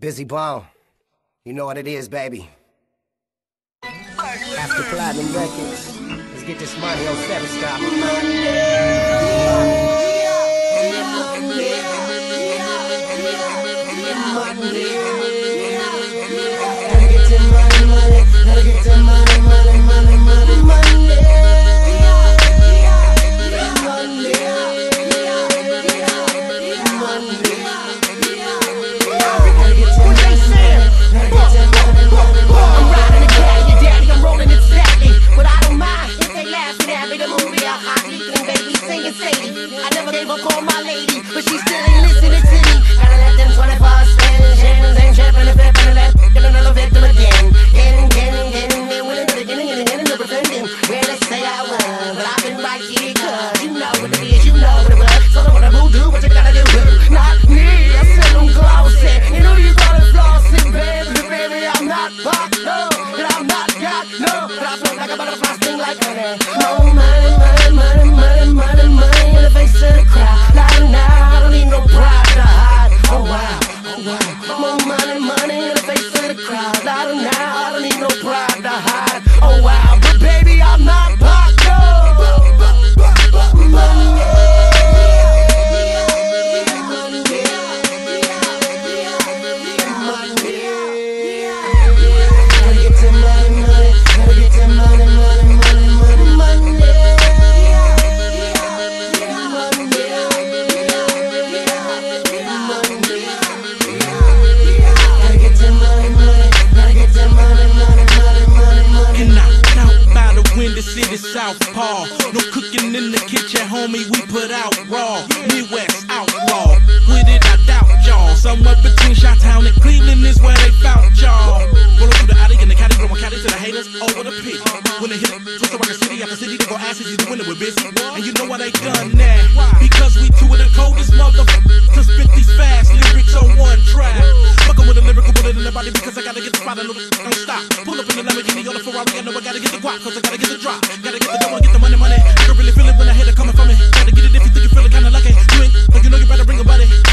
Bizzy Bone. You know what it is, baby. After Platinum Records. Let's get this money on seven stop. On my lady, but she still ain't listening to me. Gotta let them 24 spins, ain't tripping, and flipping, and left, get another victim again. Getting, getting, getting, getting, winning the beginning, and getting the pretending. Where they say I won, but I've been right here, cause you know what it is, you know what it was. So I wanna move, do what you gotta do. Not me, I said I'm glossy. You know you got it flossing, baby, baby, I'm not pop, no, and I'm not got, no, but I float like a butterfly, sting like honey. No money, money, money, money, money, money Loud and loud, I don't need no pride to hide. Homie, we put out raw. Midwest outlaw, with it I doubt y'all. Somewhere between Chi-Town and Cleveland is where they found y'all. Rolling through the alley in the caddy, blowing caddy to the haters. over the a pit. When they hit it, twist around the city after city, they go asses, he's doing it, we're busy. Or the Ferrari, I know I gotta get the guap, cause I gotta get the drop. Gotta get the dough and get the money, money. I can really feel it when I hear it coming from me. Gotta get it if you think you feel it kinda lucky. You ain't, but you know you better bring a buddy.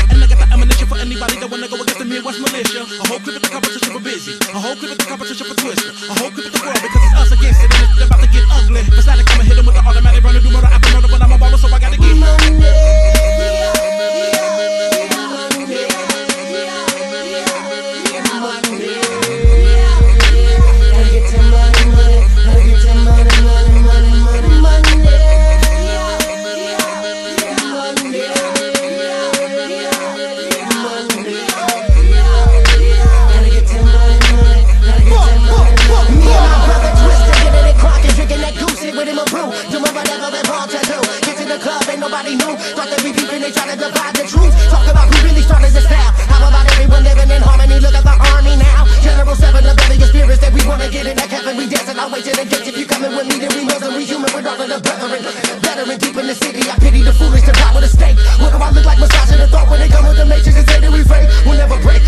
Nobody knew. Thought they be peeping, they try to divide the truth. Talk about who really started this style. How about everyone living in harmony? Look at the army now. General Seven, the belly of spirits that we wanna get in that cabin. We dancing, I wait till the gates. If you coming with me, then we mother, we human with all of the brethren. Veteran deep in the city, I pity the foolish to die with a stake. What do I look like? Massage in the throat when they come with the matrix and say that we fake. We'll never break.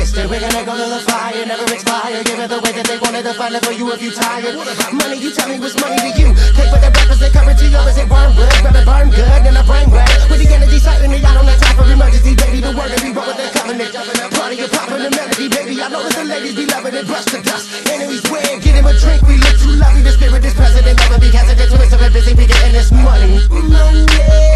And Twista. We're gonna go to the fire, never expire. Give it the way that they wanted to find it for you if you tired. Money, you tell me what's money to you. Take what the breakfast and currency yours it wormwood. Grab it burn good, then I brain wet. With the energy certainly I don't have time of emergency, baby. The word that we wrote with the covenant. Party and popping the melody, baby. I know that the ladies be loving it, brush the dust. Enemies win, get him a drink. We look too lovely. The spirit is present and never be hesitant. Twista and Bizzy, we getting this money. Gotta